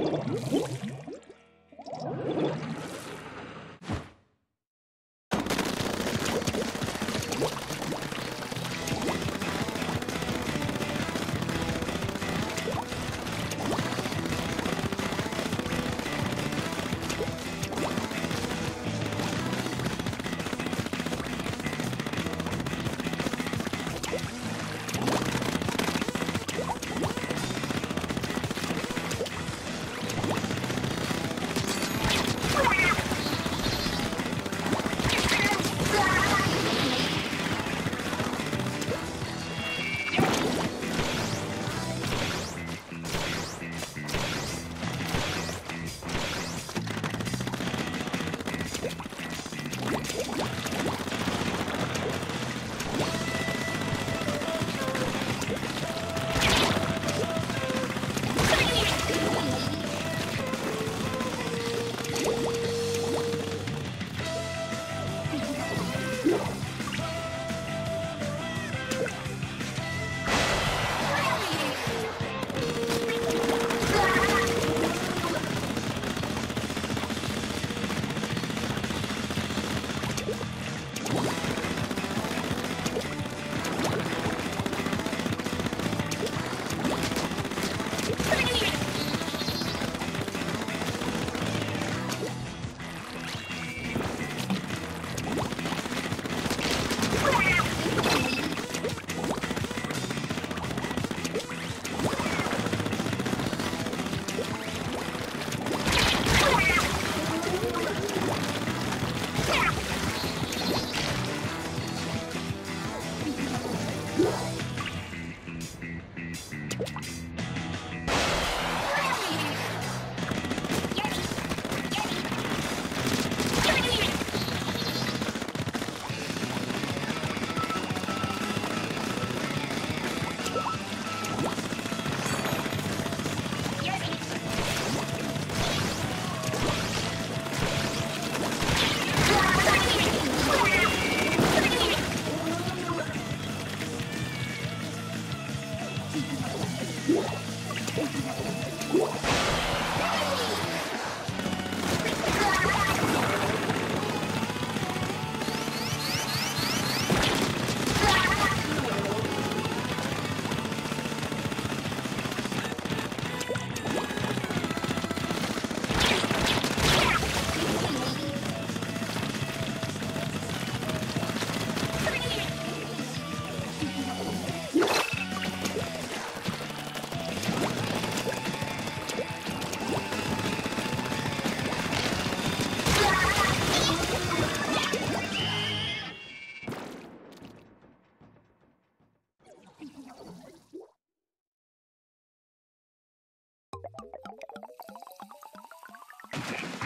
Thank you. Whoa. Oh, my God. conditions.